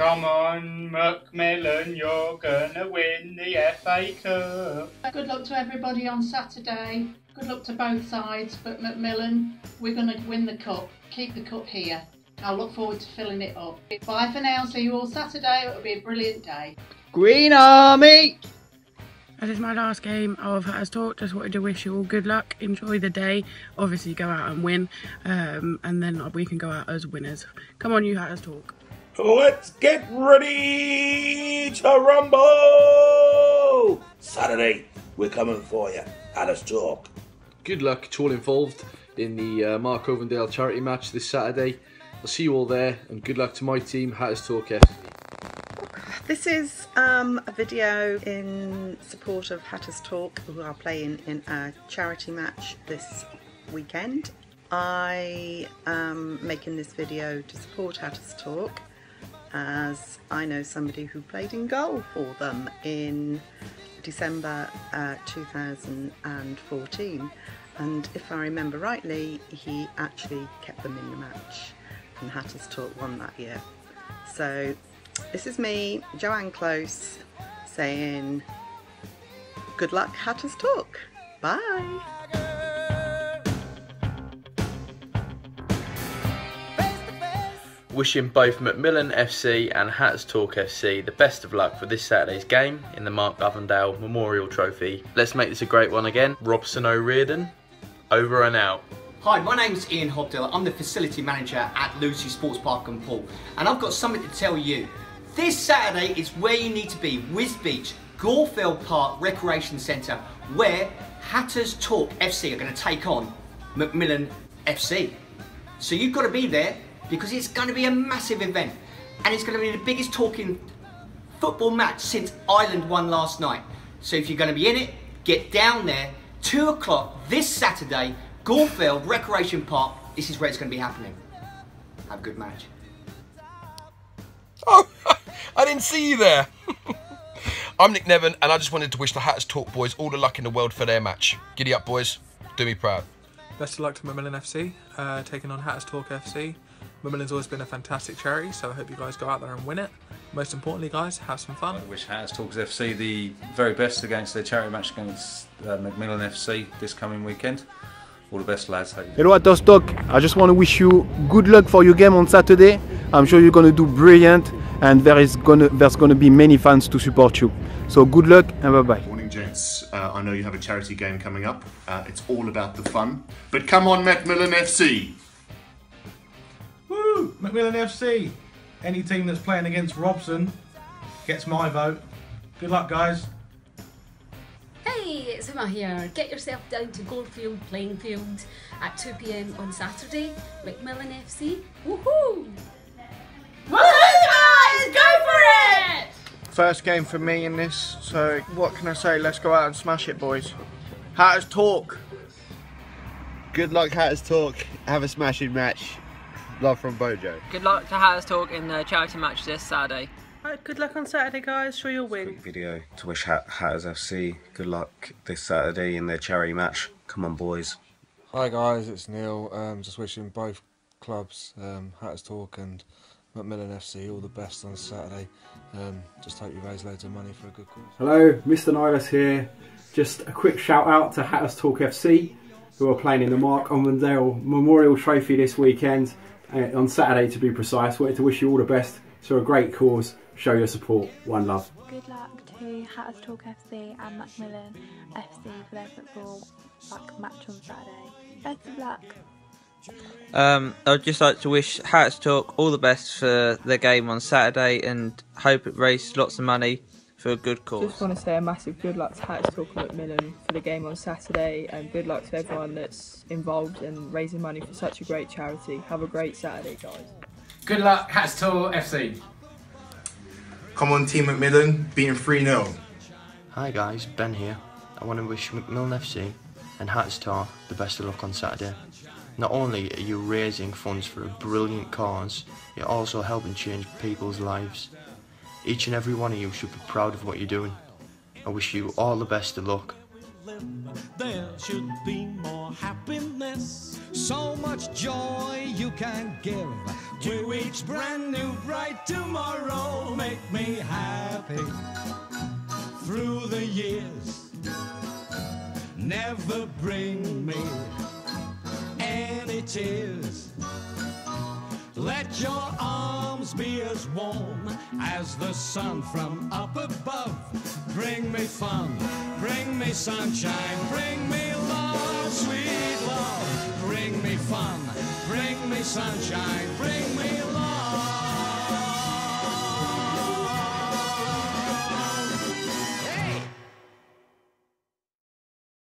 Come on. Come on, Macmillan, you're gonna win the FA Cup. Good luck to everybody on Saturday. Good luck to both sides, but Macmillan, we're going to win the cup. Keep the cup here. I look forward to filling it up. Bye for now. See you all Saturday. It'll be a brilliant day. Green Army! This is my last game of Hatters Talk. Just wanted to wish you all good luck. Enjoy the day. Obviously, go out and win, um, and then we can go out as winners. Come on, you Hatters Talk. Let's get ready to rumble! Saturday, we're coming for you. Alice Talk. Good luck to all involved in the uh, Mark Ovendale charity match this Saturday. I'll see you all there, and good luck to my team, Hatters Talk FC. This is um, a video in support of Hatters Talk, who are playing in a charity match this weekend. I am making this video to support Hatters Talk as I know somebody who played in goal for them in December uh, 2014 and if I remember rightly he actually kept them in the match and Hatters Talk won that year. So this is me, Joanne Close, saying good luck Hatters Talk. Bye. Wishing both Macmillan FC and Hatters Talk FC the best of luck for this Saturday's game in the Mark Ovendale Memorial Trophy. Let's make this a great one again. Robson O'Reardon, over and out. Hi, my name's Ian Hobdell. I'm the facility manager at Lucy Sports Park and Pool, and I've got something to tell you. This Saturday is where you need to be, Wiz Beach, Gorfield Park Recreation Centre, where Hatters Talk FC are going to take on Macmillan FC. So you've got to be there because it's going to be a massive event, and it's going to be the biggest talking football match since Ireland won last night. So if you're going to be in it, get down there, 2 o'clock this Saturday, Gorfield Recreation Park. This is where it's going to be happening. Have a good match. Oh, I didn't see you there. I'm Nick Nevin, and I just wanted to wish the Hatters Talk boys all the luck in the world for their match. Giddy up, boys. Do me proud. Best of luck to Macmillan FC, uh, taking on Hatters Talk FC. Macmillan's always been a fantastic charity, so I hope you guys go out there and win it. Most importantly, guys, have some fun. I wish Hatters Talks FC the very best against their charity match against uh, Macmillan FC this coming weekend. All the best, lads. Hope you- Hello Hatters Talk. I just want to wish you good luck for your game on Saturday. I'm sure you're going to do brilliant and there is gonna there's going to be many fans to support you. So good luck and bye bye. Morning, gents. Uh, I know you have a charity game coming up. Uh, it's all about the fun. But come on, Macmillan FC. Woo! Macmillan FC. Any team that's playing against Robson gets my vote. Good luck, guys. Hey, it's Emma here. Get yourself down to Goldfield Playing Field at 2pm on Saturday. Macmillan FC. Woohoo! Woohoo, guys! Go for it! First game for me in this, so what can I say? Let's go out and smash it, boys. Hatters talk. Good luck, Hatters Talk. Have a smashing match. Love from Bojo. Good luck to Hatters Talk in the charity match this Saturday. Right, good luck on Saturday, guys. Sure you'll win. Video to wish Hat- Hatters FC good luck this Saturday in their charity match. Come on, boys. Hi guys, it's Neil. Um, just wishing both clubs, um, Hatters Talk and Macmillan FC, all the best on Saturday. Um, just hope you raise loads of money for a good cause. Hello, Mr. Nihilus here. Just a quick shout out to Hatters Talk FC, who are playing in the Mark Ovendale Memorial Trophy this weekend, on Saturday to be precise. Wanted to wish you all the best. It's a great cause. Show your support. One love. Good luck to Hatters Talk FC and Macmillan FC for their football like, match on Saturday. Best of luck. Um, I'd just like to wish Hatters Talk all the best for their game on Saturday and hope it raises lots of money for a good cause. Just want to say a massive good luck to Hatters Talk and Macmillan for the game on Saturday, and good luck to everyone that's involved in raising money for such a great charity. Have a great Saturday, guys. Good luck, Hatters Talk FC. Come on, Team Macmillan, beating 3 0. Hi guys, Ben here. I want to wish Macmillan FC and Hatters Talk the best of luck on Saturday. Not only are you raising funds for a brilliant cause, you're also helping change people's lives. Each and every one of you should be proud of what you're doing. I wish you all the best of luck. There should be more happiness, so much joy you can give To each brand new bright tomorrow, make me happy through the years. Never bring me any tears. Let your arms be as warm as the sun from up above. Bring me fun, bring me sunshine, bring me love, sweet love. Bring me fun, bring me sunshine, bring me